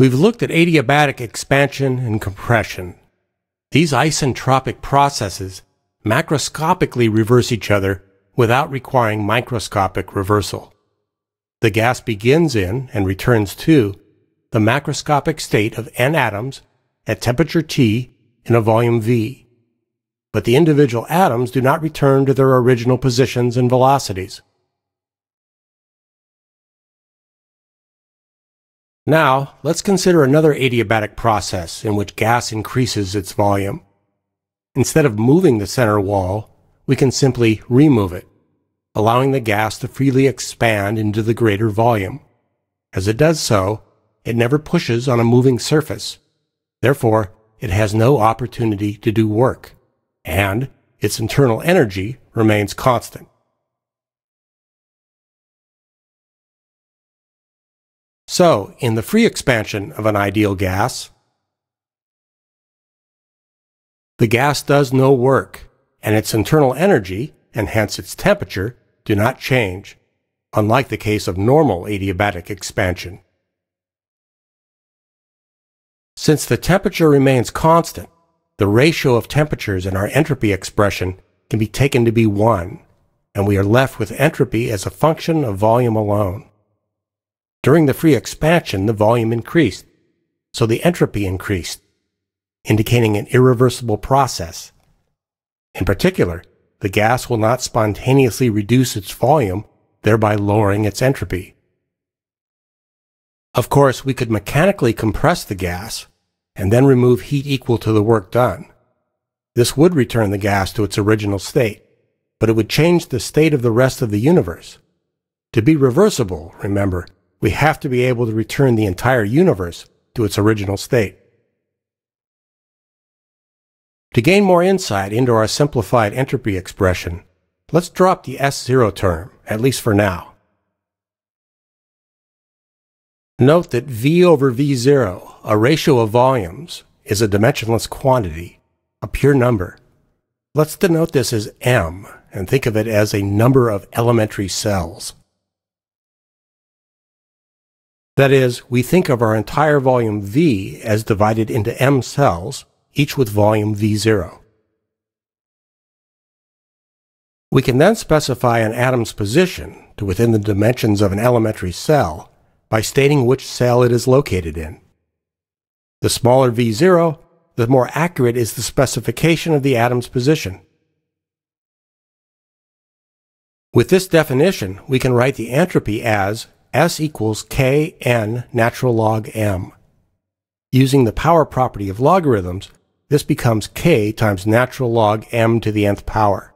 We've looked at adiabatic expansion and compression. These isentropic processes macroscopically reverse each other without requiring microscopic reversal. The gas begins in and returns to the macroscopic state of n atoms at temperature T in a volume V. But the individual atoms do not return to their original positions and velocities. Now, let's consider another adiabatic process in which gas increases its volume. Instead of moving the center wall, we can simply remove it, allowing the gas to freely expand into the greater volume. As it does so, it never pushes on a moving surface. Therefore, it has no opportunity to do work, and its internal energy remains constant. So, in the free expansion of an ideal gas, the gas does no work, and its internal energy, and hence its temperature, do not change, unlike the case of normal adiabatic expansion. Since the temperature remains constant, the ratio of temperatures in our entropy expression can be taken to be 1, and we are left with entropy as a function of volume alone. During the free expansion, the volume increased, so the entropy increased, indicating an irreversible process. In particular, the gas will not spontaneously reduce its volume, thereby lowering its entropy. Of course, we could mechanically compress the gas and then remove heat equal to the work done. This would return the gas to its original state, but it would change the state of the rest of the universe. To be reversible, remember, we have to be able to return the entire universe to its original state. To gain more insight into our simplified entropy expression, let's drop the S0 term, at least for now. Note that V over V0, a ratio of volumes, is a dimensionless quantity, a pure number. Let's denote this as M and think of it as a number of elementary cells. That is, we think of our entire volume V as divided into M cells, each with volume V0. We can then specify an atom's position to within the dimensions of an elementary cell by stating which cell it is located in. The smaller V0, the more accurate is the specification of the atom's position. With this definition, we can write the entropy as S equals Kn natural log m. Using the power property of logarithms, this becomes K times natural log m to the nth power.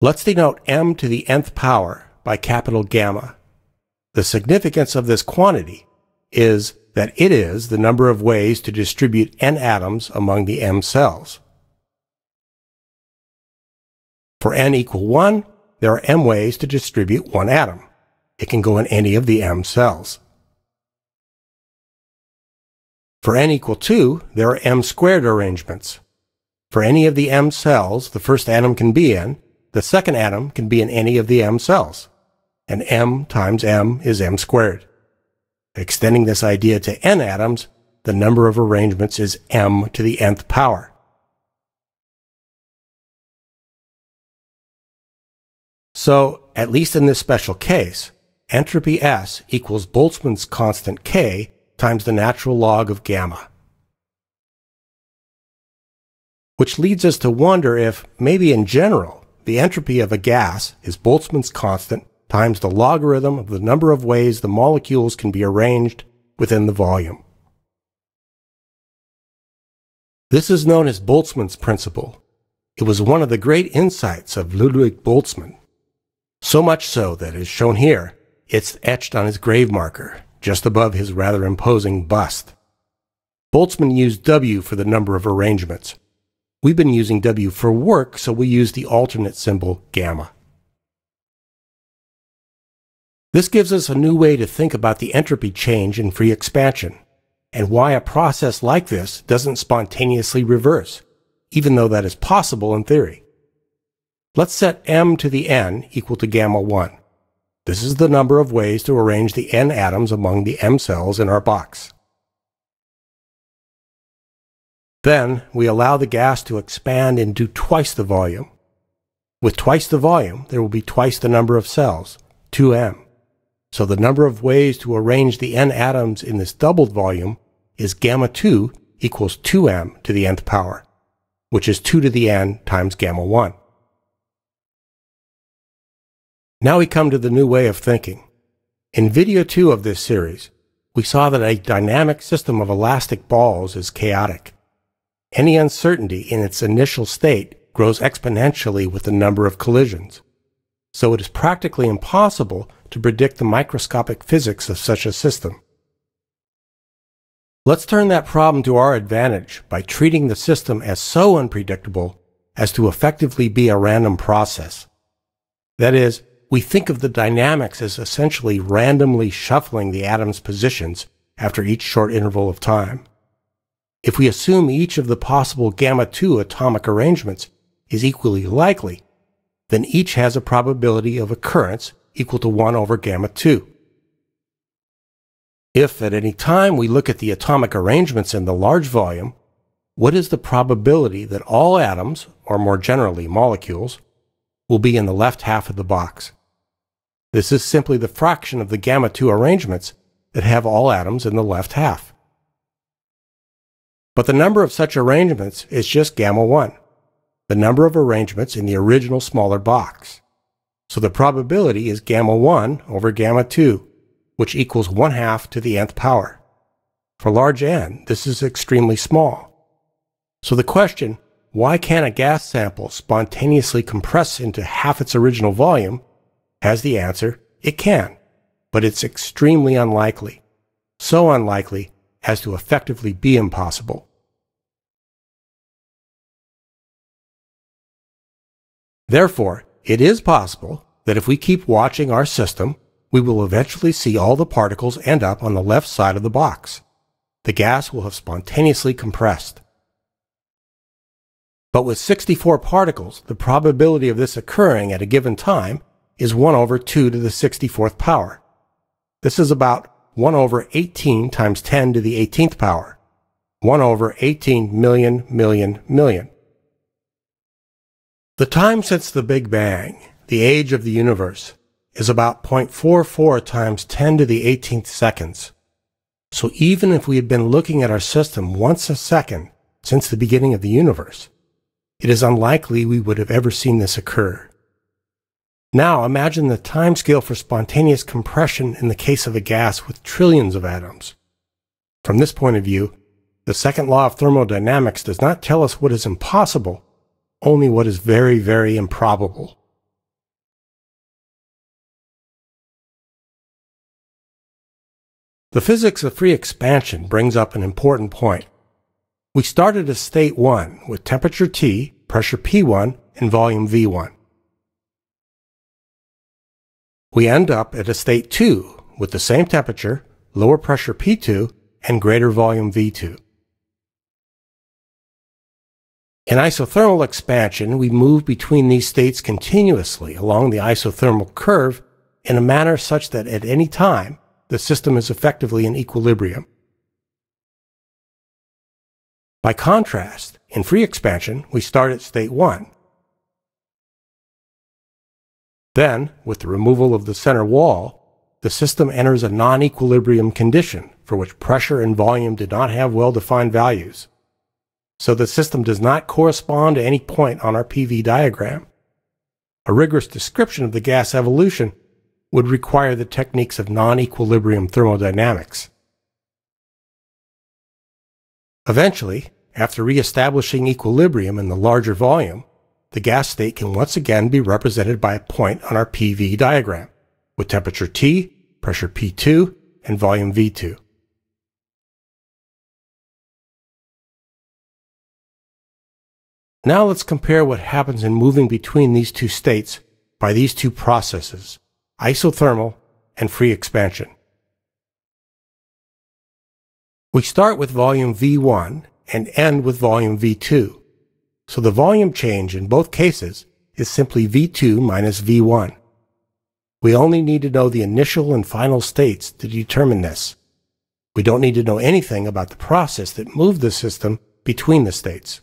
Let's denote m to the nth power by capital gamma. The significance of this quantity is that it is the number of ways to distribute n atoms among the m cells. For n equal 1, there are m ways to distribute one atom. It can go in any of the m cells. For n equal 2, there are m squared arrangements. For any of the m cells the first atom can be in, the second atom can be in any of the m cells. And m times m is m squared. Extending this idea to n atoms, the number of arrangements is m to the nth power. So, at least in this special case, entropy S equals Boltzmann's constant K times the natural log of gamma. Which leads us to wonder if, maybe in general, the entropy of a gas is Boltzmann's constant times the logarithm of the number of ways the molecules can be arranged within the volume. This is known as Boltzmann's principle. It was one of the great insights of Ludwig Boltzmann. So much so that, as shown here, it's etched on his grave marker, just above his rather imposing bust. Boltzmann used W for the number of arrangements. We've been using W for work, so we use the alternate symbol gamma. This gives us a new way to think about the entropy change in free expansion, and why a process like this doesn't spontaneously reverse, even though that is possible in theory. Let's set m to the n equal to gamma 1. This is the number of ways to arrange the N atoms among the M cells in our box. Then we allow the gas to expand into twice the volume. With twice the volume, there will be twice the number of cells, 2m. So the number of ways to arrange the n atoms in this doubled volume is gamma 2 equals 2m to the nth power, which is 2 to the n times gamma 1. Now we come to the new way of thinking. In video 2 of this series, we saw that a dynamic system of elastic balls is chaotic. Any uncertainty in its initial state grows exponentially with the number of collisions. So it is practically impossible to predict the microscopic physics of such a system. Let's turn that problem to our advantage by treating the system as so unpredictable as to effectively be a random process. That is, we think of the dynamics as essentially randomly shuffling the atoms' positions after each short interval of time. If we assume each of the possible gamma 2 atomic arrangements is equally likely, then each has a probability of occurrence equal to 1 over gamma 2. If at any time we look at the atomic arrangements in the large volume, what is the probability that all atoms, or more generally molecules, will be in the left half of the box? This is simply the fraction of the gamma 2 arrangements that have all atoms in the left half. But the number of such arrangements is just gamma 1, the number of arrangements in the original smaller box. So the probability is gamma 1 over gamma 2, which equals 1 half to the nth power. For large n, this is extremely small. So the question, why can't a gas sample spontaneously compress into half its original volume, has the answer, it can, but it's extremely unlikely. So unlikely as to effectively be impossible. Therefore, it is possible that if we keep watching our system, we will eventually see all the particles end up on the left side of the box. The gas will have spontaneously compressed. But with 64 particles, the probability of this occurring at a given time is 1 over 2 to the 64th power. This is about 1 over 18 times 10 to the 18th power. 1 over 18 million million million. The time since the Big Bang, the age of the universe, is about 0.44 times 10 to the 18th seconds. So even if we had been looking at our system once a second since the beginning of the universe, it is unlikely we would have ever seen this occur. Now imagine the timescale for spontaneous compression in the case of a gas with trillions of atoms. From this point of view, the second law of thermodynamics does not tell us what is impossible, only what is very, very improbable. The physics of free expansion brings up an important point. We started at state 1 with temperature T, pressure P1, and volume V1. We end up at a state 2 with the same temperature, lower pressure P2, and greater volume V2. In isothermal expansion, we move between these states continuously along the isothermal curve in a manner such that at any time, the system is effectively in equilibrium. By contrast, in free expansion, we start at state 1. Then, with the removal of the center wall, the system enters a non-equilibrium condition for which pressure and volume do not have well-defined values so the system does not correspond to any point on our PV diagram. A rigorous description of the gas evolution would require the techniques of non-equilibrium thermodynamics. Eventually, after re-establishing equilibrium in the larger volume, the gas state can once again be represented by a point on our PV diagram, with temperature T, pressure P2, and volume V2. Now let's compare what happens in moving between these two states by these two processes, isothermal and free expansion. We start with volume V1 and end with volume V2. So the volume change in both cases is simply V2 minus V1. We only need to know the initial and final states to determine this. We don't need to know anything about the process that moved the system between the states.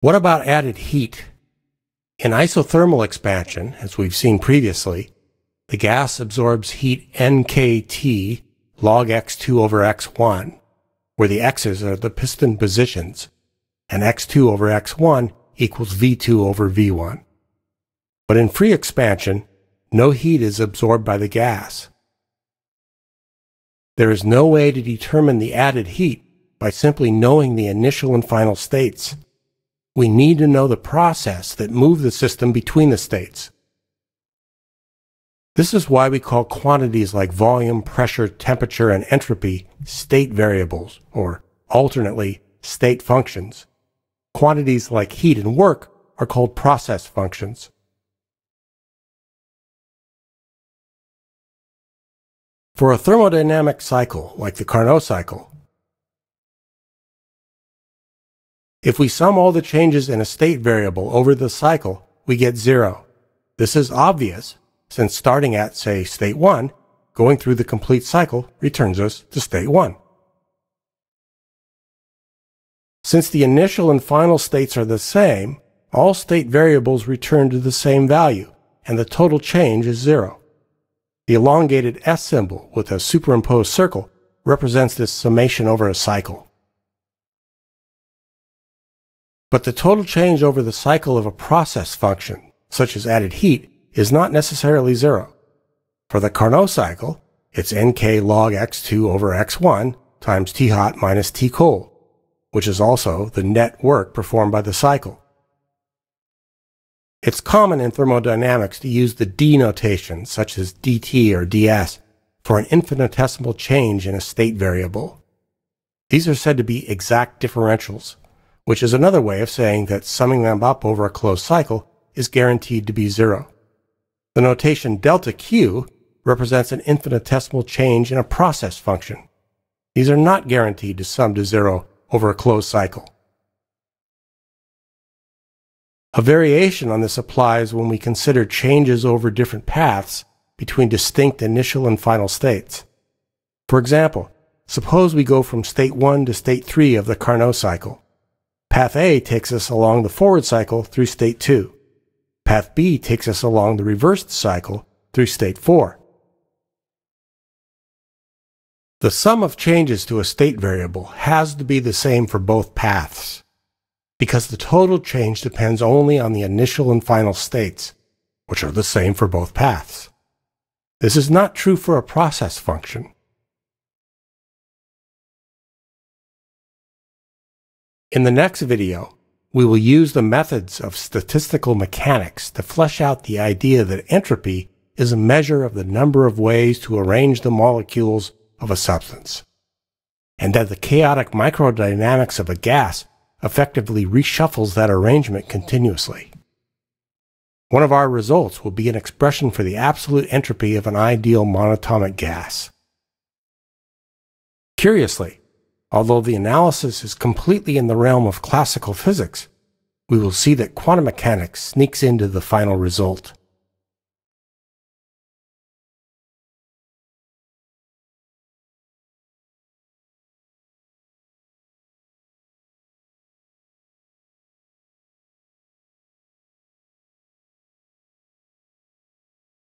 What about added heat? In isothermal expansion, as we've seen previously, the gas absorbs heat nkt log x2 over x1, where the x's are the piston positions, and x2 over x1 equals v2 over v1. But in free expansion, no heat is absorbed by the gas. There is no way to determine the added heat by simply knowing the initial and final states. We need to know the process that moved the system between the states. This is why we call quantities like volume, pressure, temperature, and entropy state variables, or alternately, state functions. Quantities like heat and work are called process functions. For a thermodynamic cycle, like the Carnot cycle, if we sum all the changes in a state variable over the cycle, we get zero. This is obvious, since starting at, say, state 1, going through the complete cycle returns us to state 1. Since the initial and final states are the same, all state variables return to the same value, and the total change is zero. The elongated S symbol with a superimposed circle represents this summation over a cycle. But the total change over the cycle of a process function, such as added heat, is not necessarily zero. For the Carnot cycle, it's nk log x2 over x1 times T hot minus T cold, which is also the net work performed by the cycle. It's common in thermodynamics to use the d notation, such as dt or ds, for an infinitesimal change in a state variable. These are said to be exact differentials, which is another way of saying that summing them up over a closed cycle is guaranteed to be zero. The notation delta q represents an infinitesimal change in a process function. These are not guaranteed to sum to zero over a closed cycle. A variation on this applies when we consider changes over different paths between distinct initial and final states. For example, suppose we go from state 1 to state 3 of the Carnot cycle. Path A takes us along the forward cycle through state 2. Path B takes us along the reversed cycle through state 4. The sum of changes to a state variable has to be the same for both paths because the total change depends only on the initial and final states, which are the same for both paths. This is not true for a process function. In the next video, we will use the methods of statistical mechanics to flesh out the idea that entropy is a measure of the number of ways to arrange the molecules of a substance, and that the chaotic microdynamics of a gas effectively reshuffles that arrangement continuously. One of our results will be an expression for the absolute entropy of an ideal monatomic gas. Curiously, although the analysis is completely in the realm of classical physics, we will see that quantum mechanics sneaks into the final result.